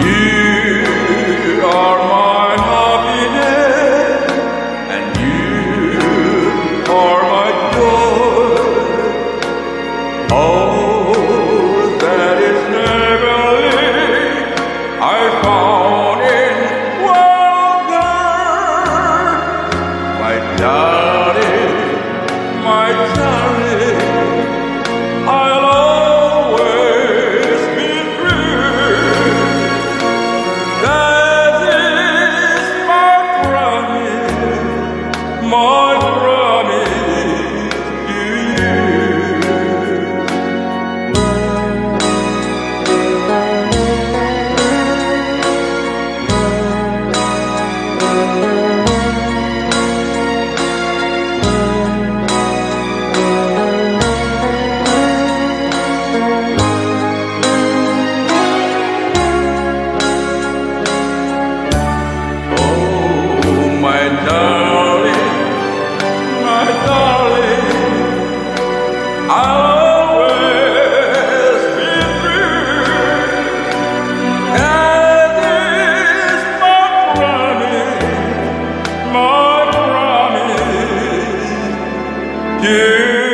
You to